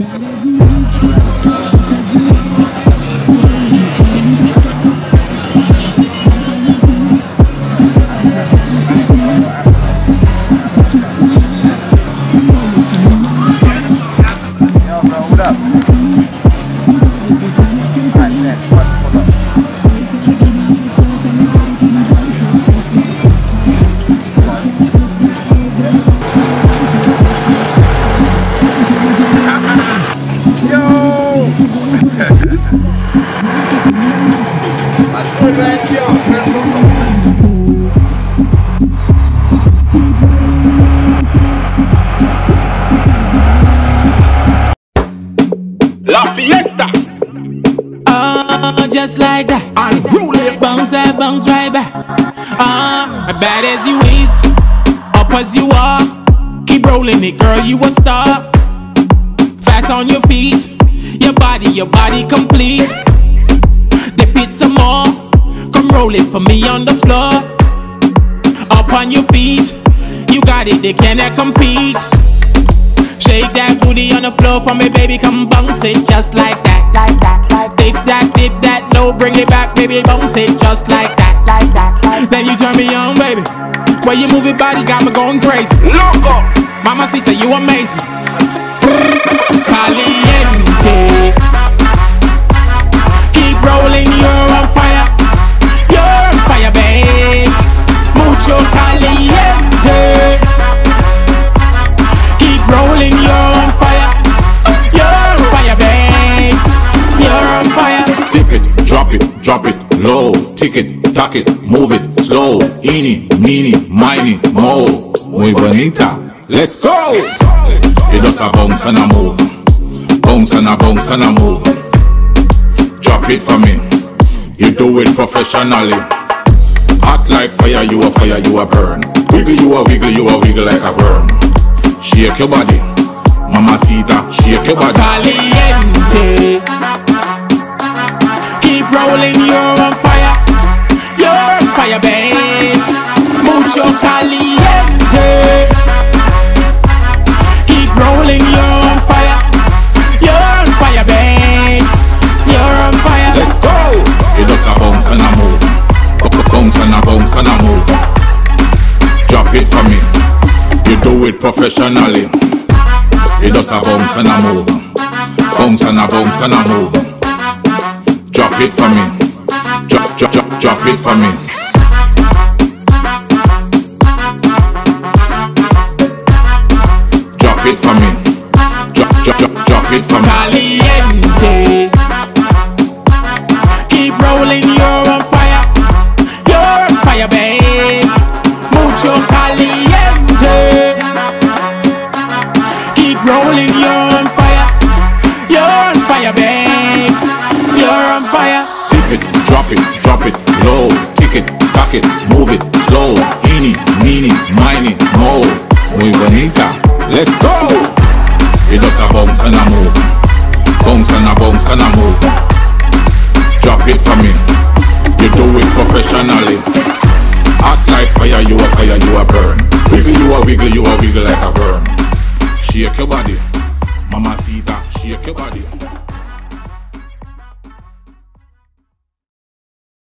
Yo, La fiesta. Oh, just like that. Unruly. Bounce that, bounce right back. Ah, uh, bad as you is, up as you are. Keep rolling it, girl, you a star. Fast on your feet, your body, your body complete. Roll it for me on the floor. Up on your feet, you got it, they cannot compete. Shake that booty on the floor for me, baby. Come bounce it just like that. like that, like Dip that, dip that, low, bring it back, baby. Bounce it just like that. like that, like Then you turn me on, baby. Where you move your body got me going crazy. Loco. Mamacita, you amazing. Caliente. Drop it, low. Tick it, tack it, move it, slow. Eeny, meeny, miny, mo. Muy bonita. Let's go! You just a bounce and a move. Bounce and a bounce and a move. Drop it for me. You do it professionally. Hot like fire, you a fire, you a burn. Wiggle, you a wiggle, you a wiggle like a worm. Shake your body. Mamacita, shake your body. Caliente. Mucho caliente. Keep rolling, you're on fire. You're on fire, babe. You're on fire. Let's go! You just a bounce and a move. Bounce and a bounce and a move. Drop it for me. You do it professionally. You just a bounce and a move. Bounce and a bounce and a move. Drop it for me. Drop, drop, drop, drop it for me. It me. Caliente. Keep rolling, you're on fire. You're on fire, babe. Mucho caliente. Keep rolling, you're on fire. You're on fire, babe. You're on fire. Dip it, drop it, drop it, low. Tick it, tack it, move You just a bounce and a move. Bounce and a bounce and a move. Drop it for me. You do it professionally. Hot like fire, you a fire, you a burn. Wiggle, you a wiggle, you a wiggle like a burn. Shake your body. Mama Mamacita, shake your body.